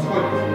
Господь.